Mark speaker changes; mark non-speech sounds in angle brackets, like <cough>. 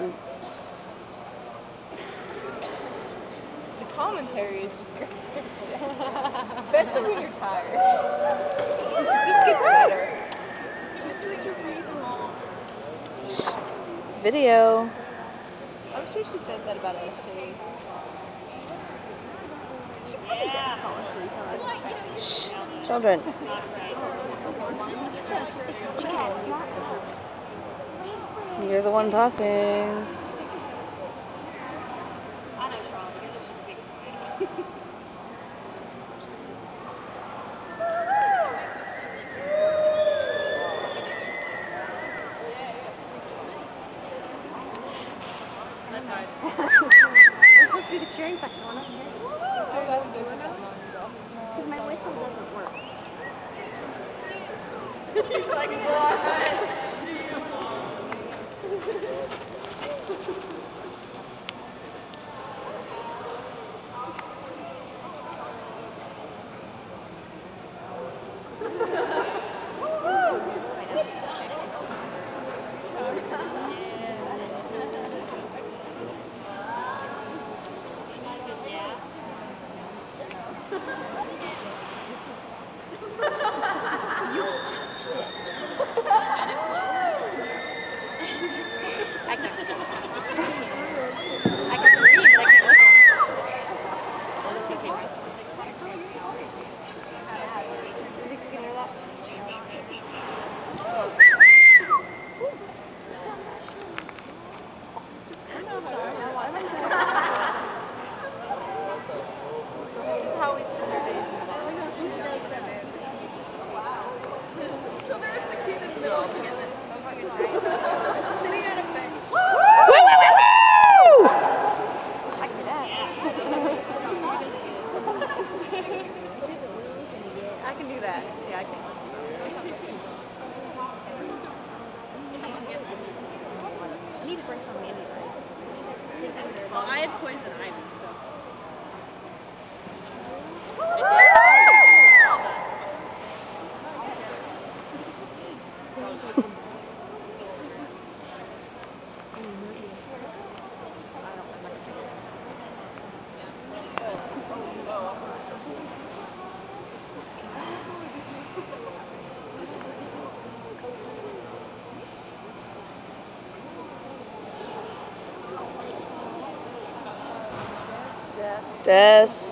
Speaker 1: if you need them. What? The commentary is just great. <laughs> Especially when you're tired. It just gets better.
Speaker 2: Video.
Speaker 1: I'm sure she said that about us too.
Speaker 2: Shh. Children. <laughs> You're the one talking.
Speaker 1: We're supposed to do the cheering section one up here. Because my whistle doesn't work. <laughs> I I can do that. Need to bring some candy. Well, I had poison ivy,
Speaker 2: Des.